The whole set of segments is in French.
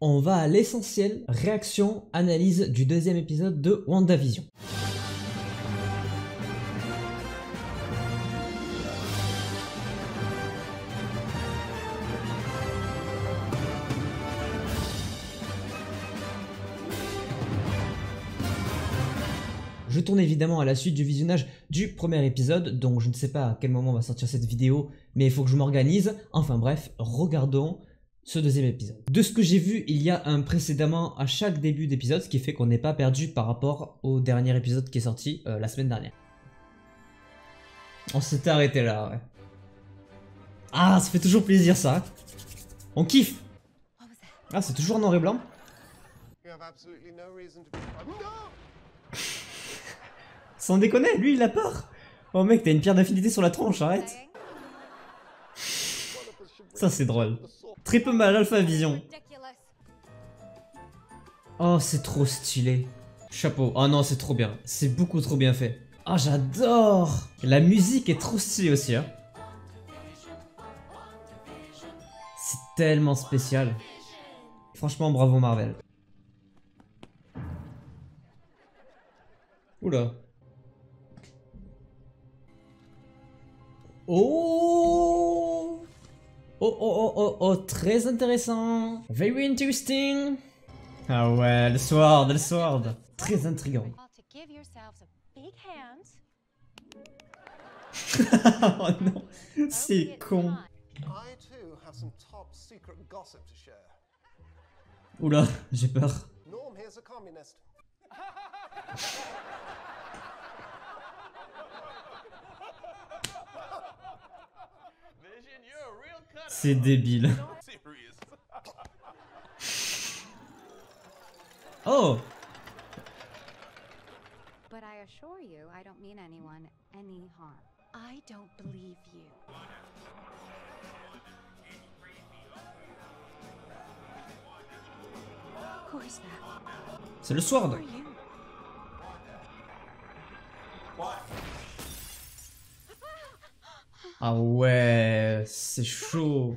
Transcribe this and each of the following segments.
on va à l'essentiel. Réaction, analyse du deuxième épisode de WandaVision. Je tourne évidemment à la suite du visionnage du premier épisode, donc je ne sais pas à quel moment va sortir cette vidéo, mais il faut que je m'organise. Enfin bref, regardons ce deuxième épisode. De ce que j'ai vu, il y a un précédemment à chaque début d'épisode, ce qui fait qu'on n'est pas perdu par rapport au dernier épisode qui est sorti euh, la semaine dernière. On s'était arrêté là, ouais. Ah, ça fait toujours plaisir ça. On kiffe. Ah, c'est toujours noir et blanc. No! Sans déconner, lui il a peur. Oh mec, t'as une pierre d'infinité sur la tronche, arrête. Ça c'est drôle. Très mal, Alpha Vision. Oh, c'est trop stylé. Chapeau. Oh non, c'est trop bien. C'est beaucoup trop bien fait. Oh, j'adore. La musique est trop stylée aussi. Hein. C'est tellement spécial. Franchement, bravo Marvel. Oula. Oh Oh oh oh oh oh, très intéressant. Very interesting. Ah ouais, le sword, le sword. Très intriguant. To give yourselves a big hand. oh non, c'est con. I too have some top secret gossip to share. Oula, j'ai peur. C'est débile. Oh But I assure you, I don't mean anyone any harm. I don't believe you. Who is that? C'est le sword. Ah ouais, c'est chaud.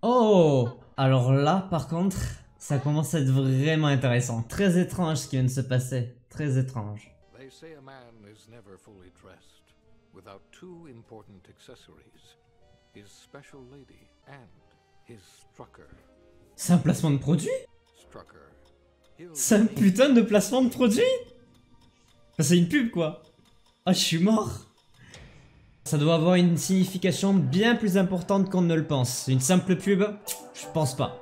Oh Alors là, par contre, ça commence à être vraiment intéressant. Très étrange ce qui vient de se passer. Très étrange. They say a man is never fully dressed without two important accessories his special lady and his strucker. C'est un placement de produit? C'est un putain de placement de produit? C'est une pub quoi Ah, je suis mort Ça doit avoir une signification bien plus importante qu'on ne le pense. Une simple pub? Je pense pas.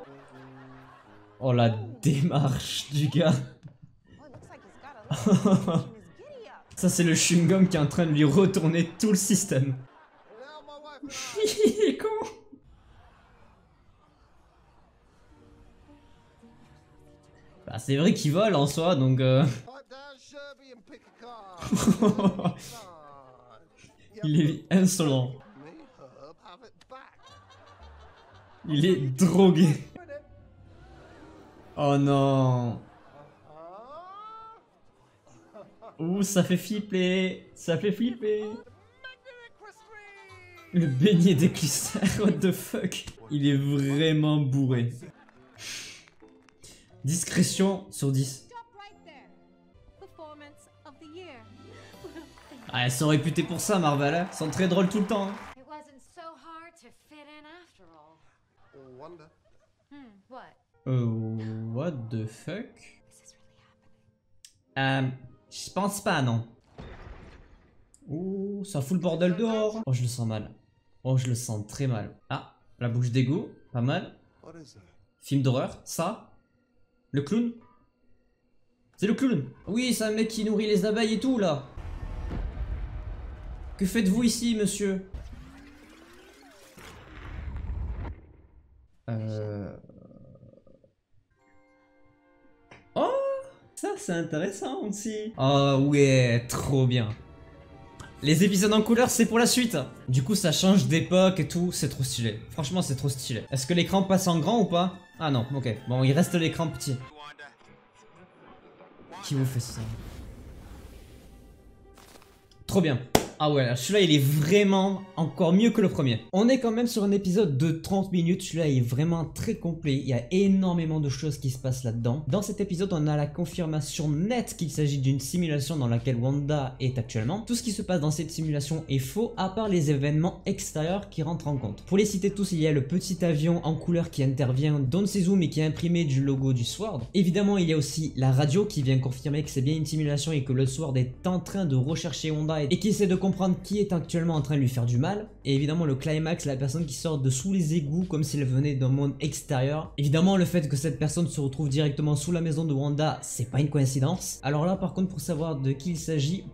Oh la démarche du gars. Ça c'est le chewing-gum qui est en train de lui retourner tout le système. Il est con Bah c'est vrai qu'il vole en soi donc... euh, il est insolent. Il est drogué. Oh non. Ouh ça fait flipper Ça fait flipper! Le beignet d'éclusaire, what the fuck Il est vraiment bourré. Discrétion sur 10. Ah, elles sont réputées pour ça, Marvel. hein. Elles sont très drôles tout le temps. Euh, what? The fuck? Euh, je pense pas, non. Ouh, ça fout le bordel dehors. Oh, je le sens mal. Oh, je le sens très mal. Ah, la bouche d'égout, pas mal. What is that? Film d'horreur, ça. Le clown. C'est le clown. Oui, c'est un mec qui nourrit les abeilles et tout, là. Que faites-vous ici, monsieur? Euh... Oh Ça, c'est intéressant aussi. Oh ouais, trop bien. Les épisodes en couleur, c'est pour la suite. Du coup, ça change d'époque et tout. C'est trop stylé. Franchement, c'est trop stylé. Est-ce que l'écran passe en grand ou pas? Ah non, ok. Bon, il reste l'écran petit. Qui vous fait ça? Trop bien. Ah ouais, celui-là il est vraiment encore mieux que le premier. On est quand même sur un épisode de 30 minutes, celui-là est vraiment très complet, il y a énormément de choses qui se passent là-dedans. Dans cet épisode, on a la confirmation nette qu'il s'agit d'une simulation dans laquelle Wanda est actuellement. Tout ce qui se passe dans cette simulation est faux, à part les événements extérieurs qui rentrent en compte. Pour les citer tous, il y a le petit avion en couleur qui intervient dans ses zooms et qui est imprimé du logo du Sword. Évidemment, il y a aussi la radio qui vient confirmer que c'est bien une simulation et que le Sword est en train de rechercher Wanda et qui essaie de comprendre qui est actuellement en train de lui faire du mal. Et évidemment, le climax, la personne qui sort de sous les égouts comme s'il venait d'un monde extérieur. Évidemment, le fait que cette personne se retrouve directement sous la maison de Wanda, c'est pas une coïncidence. Alors là, par contre, pour savoir de qui il s'agit,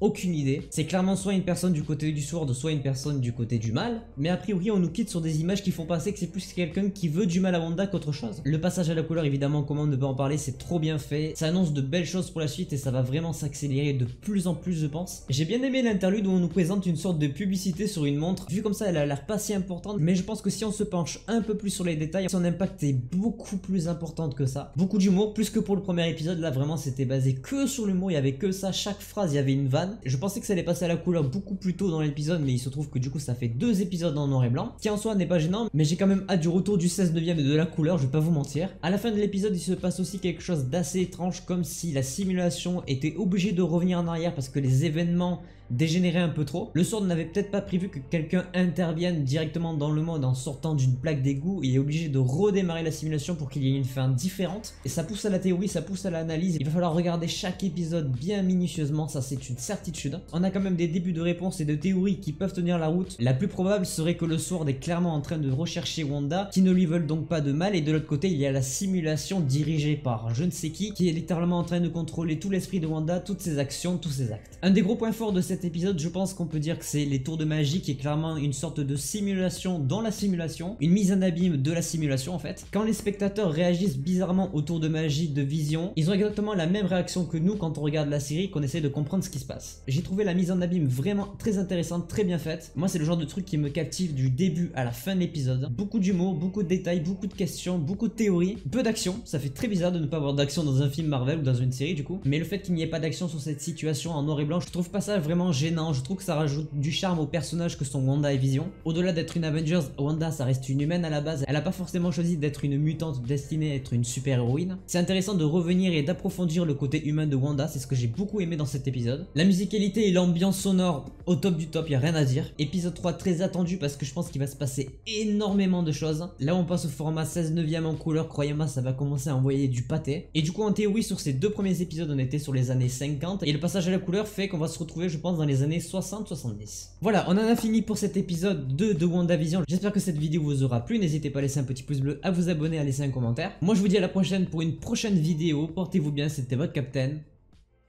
aucune idée. C'est clairement soit une personne du côté du sword, soit une personne du côté du mal. Mais a priori, on nous quitte sur des images qui font passer que c'est plus quelqu'un qui veut du mal à Wanda qu'autre chose. Le passage à la couleur, évidemment, comment ne pas en parler, c'est trop bien fait. Ça annonce de belles choses pour la suite et ça va vraiment s'accélérer de plus en plus, je pense. J'ai bien aimé l'interlude où on nous présente une sorte de publicité sur une montre. Vu comme ça, elle a l'air pas si importante, mais je pense que si on se penche un peu plus sur les détails, son impact est beaucoup plus important que ça. Beaucoup d'humour, plus que pour le premier épisode. Là, vraiment, c'était basé que sur l'humour. Il y avait que ça. Chaque phrase, il y avait une vanne. Je pensais que ça allait passer à la couleur beaucoup plus tôt dans l'épisode, mais il se trouve que du coup, ça fait deux épisodes en noir et blanc, qui en soi n'est pas gênant, mais j'ai quand même hâte du retour du 16 neuvième et de la couleur, je vais pas vous mentir. À la fin de l'épisode, il se passe aussi quelque chose d'assez étrange, comme si la simulation était obligée de revenir en arrière parce que les événements dégénérer un peu trop. Le Sword n'avait peut-être pas prévu que quelqu'un intervienne directement dans le monde en sortant d'une plaque d'égout et est obligé de redémarrer la simulation pour qu'il y ait une fin différente. Et ça pousse à la théorie, ça pousse à l'analyse. Il va falloir regarder chaque épisode bien minutieusement, ça c'est une certitude. On a quand même des débuts de réponses et de théories qui peuvent tenir la route. La plus probable serait que le Sword est clairement en train de rechercher Wanda, qui ne lui veulent donc pas de mal. Et de l'autre côté, il y a la simulation dirigée par je ne sais qui, qui est littéralement en train de contrôler tout l'esprit de Wanda, toutes ses actions, tous ses actes. Un des gros points forts de cette épisode, je pense qu'on peut dire que c'est les tours de magie qui est clairement une sorte de simulation dans la simulation, une mise en abîme de la simulation en fait. Quand les spectateurs réagissent bizarrement aux tours de magie de vision, ils ont exactement la même réaction que nous quand on regarde la série, qu'on essaie de comprendre ce qui se passe. J'ai trouvé la mise en abîme vraiment très intéressante, très bien faite. Moi c'est le genre de truc qui me captive du début à la fin de l'épisode. Beaucoup d'humour, beaucoup de détails, beaucoup de questions, beaucoup de théories, peu d'action. Ça fait très bizarre de ne pas avoir d'action dans un film Marvel ou dans une série du coup. Mais le fait qu'il n'y ait pas d'action sur cette situation en noir et blanc, je trouve pas ça vraiment gênant je trouve que ça rajoute du charme aux personnages que sont Wanda et Vision. Au-delà d'être une Avengers, Wanda ça reste une humaine à la base. Elle a pas forcément choisi d'être une mutante destinée à être une super héroïne. C'est intéressant de revenir et d'approfondir le côté humain de Wanda, c'est ce que j'ai beaucoup aimé dans cet épisode. La musicalité et l'ambiance sonore au top du top, y a rien à dire. Épisode 3 très attendu parce que je pense qu'il va se passer énormément de choses. Là on passe au format 16 neuvième en couleur, croyez-moi ça va commencer à envoyer du pâté. Et du coup en théorie sur ces deux premiers épisodes on était sur les années 50 et le passage à la couleur fait qu'on va se retrouver je dans les années 60-70. Voilà, on en a fini pour cet épisode 2 de WandaVision. J'espère que cette vidéo vous aura plu. N'hésitez pas à laisser un petit pouce bleu, à vous abonner, à laisser un commentaire. Moi, je vous dis à la prochaine pour une prochaine vidéo. Portez-vous bien, c'était votre Captain.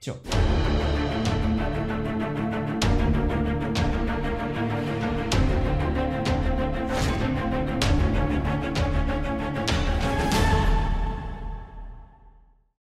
Ciao